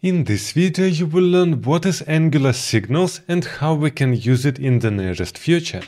In this video you will learn what is Angular Signals and how we can use it in the nearest future.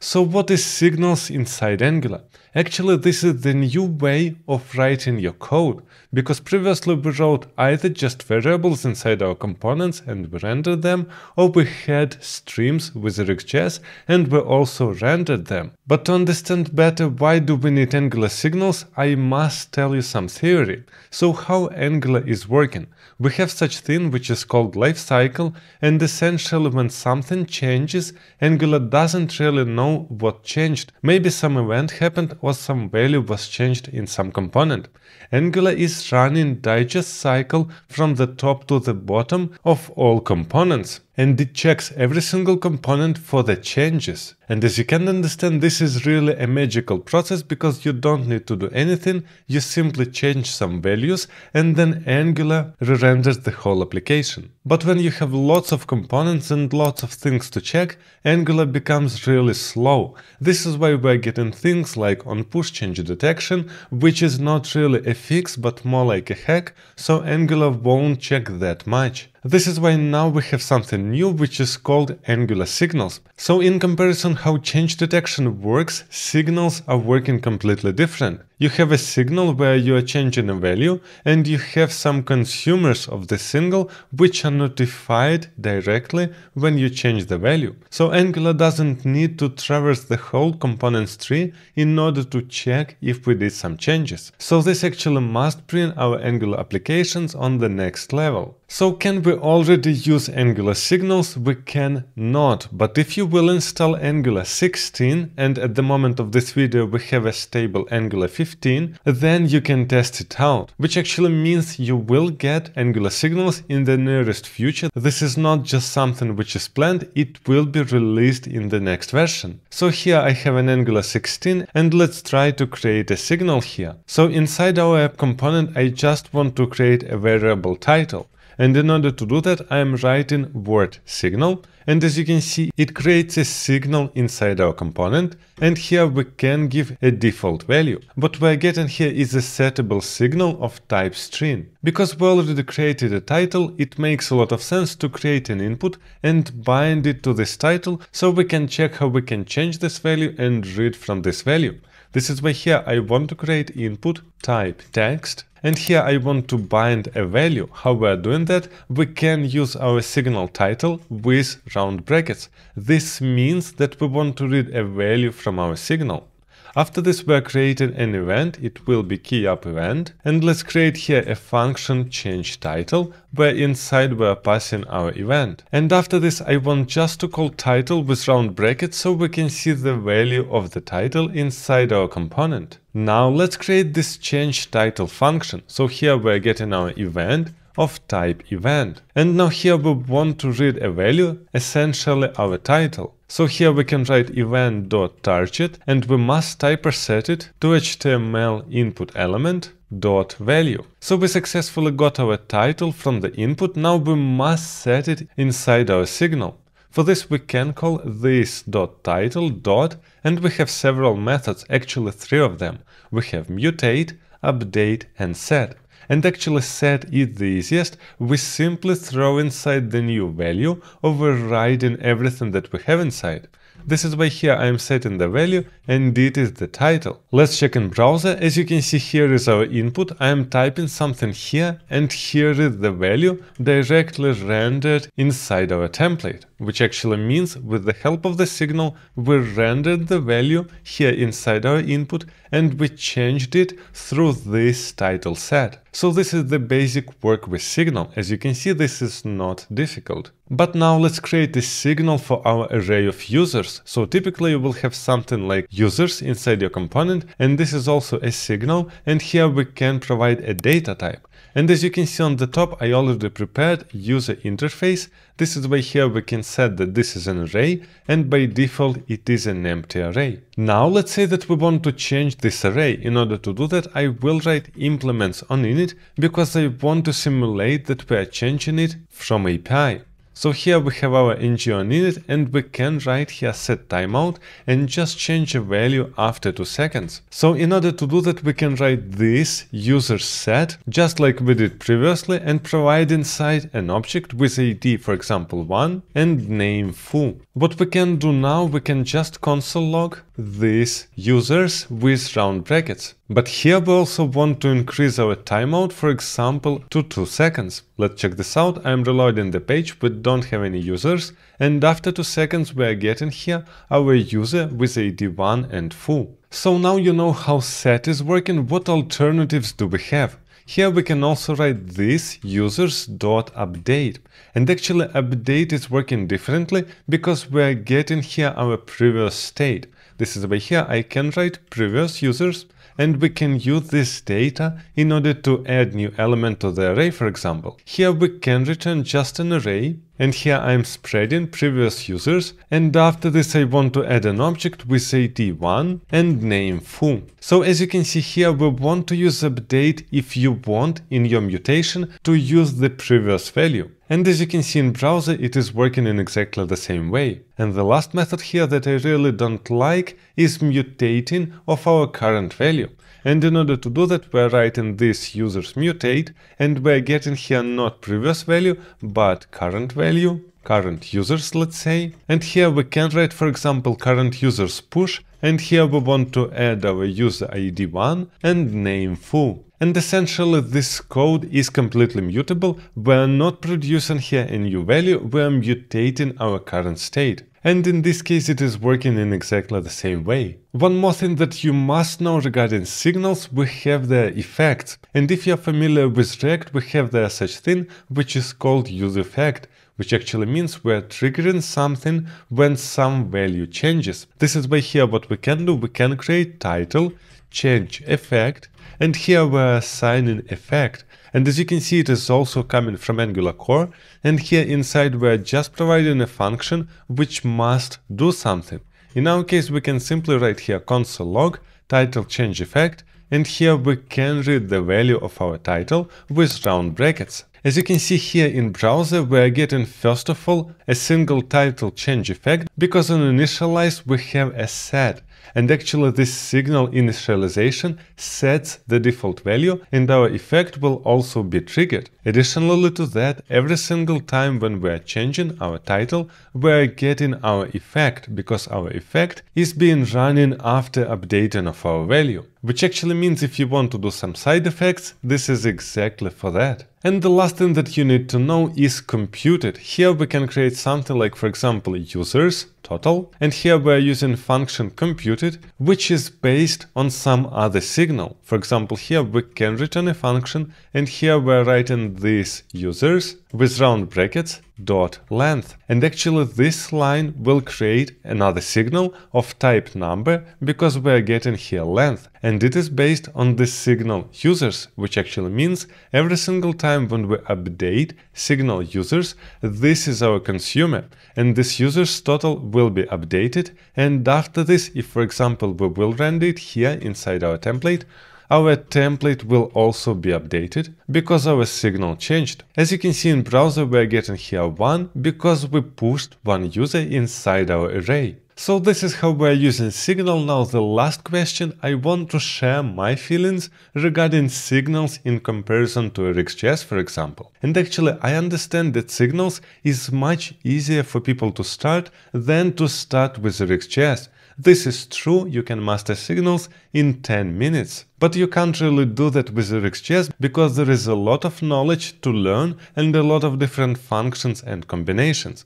So what is Signals inside Angular? Actually, this is the new way of writing your code, because previously we wrote either just variables inside our components and we rendered them, or we had streams with RxJS and we also rendered them. But to understand better why do we need Angular signals, I must tell you some theory. So how Angular is working? We have such thing which is called lifecycle, and essentially when something changes, Angular doesn't really know what changed. Maybe some event happened or some value was changed in some component. Angular is running digest cycle from the top to the bottom of all components and it checks every single component for the changes. And as you can understand, this is really a magical process because you don't need to do anything, you simply change some values and then Angular re-renders the whole application. But when you have lots of components and lots of things to check, Angular becomes really slow. This is why we're getting things like on-push change detection, which is not really a fix but more like a hack, so Angular won't check that much. This is why now we have something new which is called Angular Signals. So in comparison how change detection works, signals are working completely different. You have a signal where you are changing a value and you have some consumers of the signal which are notified directly when you change the value. So Angular doesn't need to traverse the whole components tree in order to check if we did some changes. So this actually must bring our Angular applications on the next level. So can we already use Angular signals? We can not, but if you will install Angular 16 and at the moment of this video we have a stable Angular 15 15, then you can test it out, which actually means you will get Angular signals in the nearest future. This is not just something which is planned, it will be released in the next version. So here I have an Angular 16 and let's try to create a signal here. So inside our app component I just want to create a variable title. And in order to do that, I am writing word signal. And as you can see, it creates a signal inside our component. And here we can give a default value. What we're getting here is a settable signal of type string. Because we already created a title, it makes a lot of sense to create an input and bind it to this title so we can check how we can change this value and read from this value. This is why here I want to create input type text and here I want to bind a value. How we are doing that? We can use our signal title with round brackets. This means that we want to read a value from our signal. After this we are creating an event, it will be key up event, and let's create here a function change title, where inside we are passing our event. And after this I want just to call title with round brackets so we can see the value of the title inside our component. Now let's create this change title function. So here we are getting our event, of type event. And now here we want to read a value, essentially our title. So here we can write event.target and we must type set it to HTML input element dot value. So we successfully got our title from the input, now we must set it inside our signal. For this we can call this dot title dot and we have several methods, actually three of them. We have mutate, update and set and actually set is the easiest, we simply throw inside the new value, overriding everything that we have inside. This is why here I am setting the value and it is the title. Let's check in browser. As you can see here is our input. I am typing something here and here is the value directly rendered inside our template. Which actually means with the help of the signal we rendered the value here inside our input and we changed it through this title set. So this is the basic work with signal. As you can see this is not difficult. But now let's create a signal for our array of users. So typically you will have something like users inside your component and this is also a signal and here we can provide a data type. And as you can see on the top I already prepared user interface. This is why here we can set that this is an array and by default it is an empty array. Now let's say that we want to change this array. In order to do that I will write implements on init because I want to simulate that we are changing it from API. So here we have our ng on init and we can write here set timeout and just change a value after 2 seconds. So in order to do that we can write this user set just like we did previously and provide inside an object with id for example 1 and name foo. What we can do now we can just console log these users with round brackets. But here we also want to increase our timeout, for example, to 2 seconds. Let's check this out. I'm reloading the page, we don't have any users, and after 2 seconds we are getting here our user with ID1 and foo. So now you know how set is working, what alternatives do we have? Here we can also write this users.update. And actually update is working differently because we are getting here our previous state. This is why here I can write previous users and we can use this data in order to add new element to the array for example. Here we can return just an array and here I'm spreading previous users and after this I want to add an object with id1 and name foo. So as you can see here we want to use update if you want in your mutation to use the previous value. And as you can see in browser it is working in exactly the same way. And the last method here that I really don't like is mutating of our current value. And in order to do that, we're writing this users mutate, and we're getting here not previous value, but current value, current users, let's say. And here we can write, for example, current users push, and here we want to add our user ID 1 and name foo. And essentially this code is completely mutable, we're not producing here a new value, we're mutating our current state. And in this case it is working in exactly the same way. One more thing that you must know regarding signals, we have their effects. And if you're familiar with React, we have there such thing which is called use effect, which actually means we're triggering something when some value changes. This is why here what we can do, we can create title, change effect, and here we're assigning effect. And as you can see, it is also coming from Angular core. And here inside, we're just providing a function which must do something. In our case, we can simply write here console log title change effect. And here we can read the value of our title with round brackets. As you can see here in browser, we are getting first of all a single title change effect because on initialize we have a set and actually this signal initialization sets the default value and our effect will also be triggered. Additionally to that, every single time when we are changing our title, we are getting our effect because our effect is being running after updating of our value. Which actually means if you want to do some side effects, this is exactly for that. And the last thing that you need to know is computed. Here we can create something like for example users, total, and here we are using function computed, which is based on some other signal. For example, here we can return a function, and here we are writing these users with round brackets length. And actually this line will create another signal of type number because we are getting here length. And it is based on this signal users, which actually means every single time when we update signal users, this is our consumer. And this users total will be updated. And after this, if for example we will render it here inside our template, our template will also be updated because our signal changed. As you can see in browser we are getting here 1 because we pushed one user inside our array. So this is how we are using Signal. Now the last question, I want to share my feelings regarding signals in comparison to RxJS for example. And actually I understand that Signals is much easier for people to start than to start with RxJS. This is true, you can master signals in 10 minutes. But you can't really do that with RxJS because there is a lot of knowledge to learn and a lot of different functions and combinations.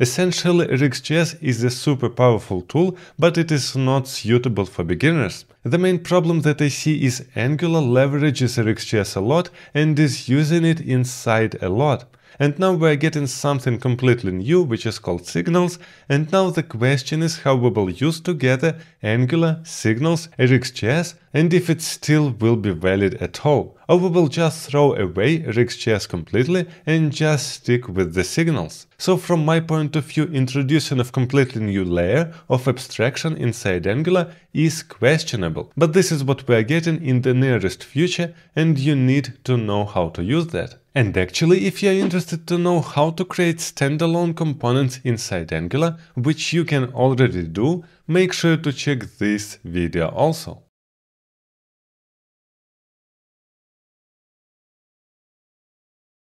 Essentially, RxJS is a super powerful tool, but it is not suitable for beginners. The main problem that I see is Angular leverages RxJS a lot and is using it inside a lot. And now we're getting something completely new, which is called signals, and now the question is how we will use together Angular, Signals, RxJS, and if it still will be valid at all. Or we will just throw away RxJS completely and just stick with the signals. So from my point of view, introducing a completely new layer of abstraction inside Angular is questionable. But this is what we are getting in the nearest future and you need to know how to use that. And actually, if you are interested to know how to create standalone components inside Angular, which you can already do, make sure to check this video also.